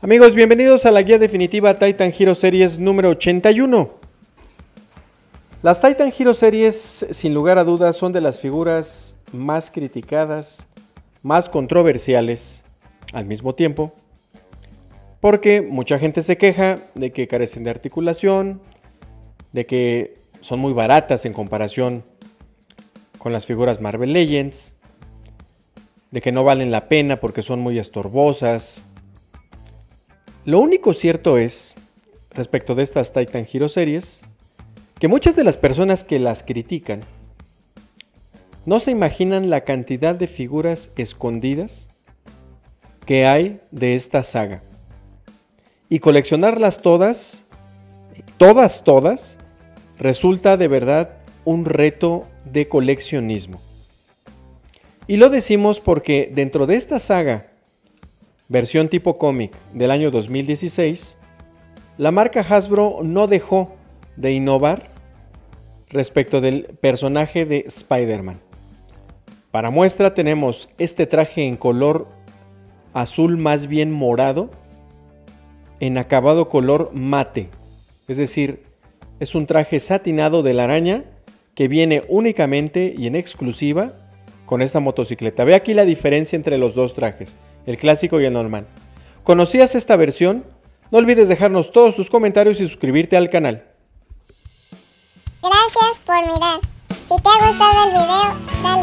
Amigos, bienvenidos a la guía definitiva Titan Hero Series número 81. Las Titan Hero Series, sin lugar a dudas, son de las figuras más criticadas, más controversiales al mismo tiempo, porque mucha gente se queja de que carecen de articulación, de que son muy baratas en comparación con las figuras Marvel Legends, de que no valen la pena porque son muy estorbosas. Lo único cierto es, respecto de estas Titan Hero series, que muchas de las personas que las critican no se imaginan la cantidad de figuras escondidas que hay de esta saga. Y coleccionarlas todas, todas, todas, resulta de verdad un reto de coleccionismo. Y lo decimos porque dentro de esta saga, versión tipo cómic del año 2016, la marca Hasbro no dejó de innovar respecto del personaje de Spider-Man. Para muestra tenemos este traje en color azul más bien morado, en acabado color mate, es decir, es un traje satinado de la araña que viene únicamente y en exclusiva con esta motocicleta. Ve aquí la diferencia entre los dos trajes, el clásico y el normal. ¿Conocías esta versión? No olvides dejarnos todos tus comentarios y suscribirte al canal. Gracias por mirar. Si te ha gustado el video.